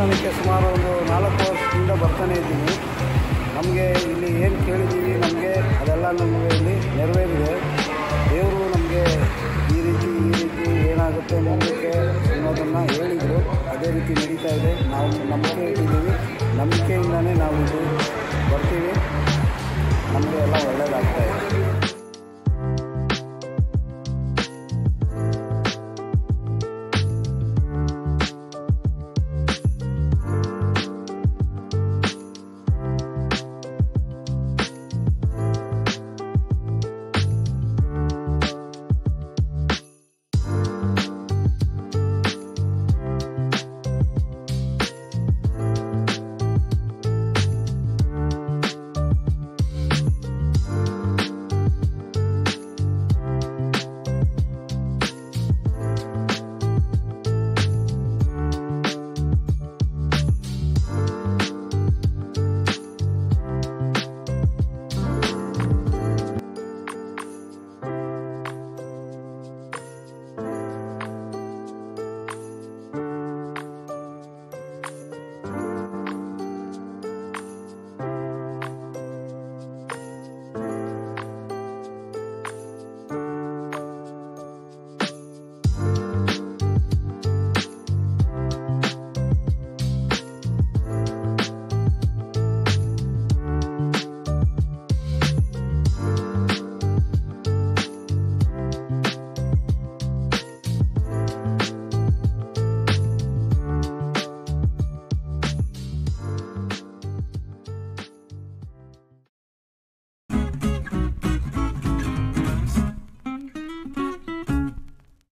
ದೇವಸ್ಥಾನಕ್ಕೆ ಸುಮಾರು ಒಂದು ನಾಲ್ಕು ವರ್ಷದಿಂದ ಬರ್ತಾನೆ ಇದ್ದೀನಿ. ನಮಗೆ ಇಲ್ಲಿ ಏನು ಕೇಳಿದ್ದೀವಿ ನಮಗೆ ಅದೆಲ್ಲ ನಮಗೆ ಇಲ್ಲಿ ನೆರವೇರಿದೆ. ದೇವರು ನಮಗೆ ಈ ರೀತಿ ಈ ರೀತಿ ಏನಾಗುತ್ತೆ ನಂಬಿಕೆ ಅನ್ನೋದನ್ನು ಹೇಳಿದರು. ಅದೇ ರೀತಿ ನಡೀತಾ ಇದೆ. ನಾವು ನಂಬಿಕೆ ಇಟ್ಟಿದ್ದೀವಿ. ನಂಬಿಕೆಯಿಂದಲೇ ನಾವು ಇದು ಬರ್ತೀವಿ.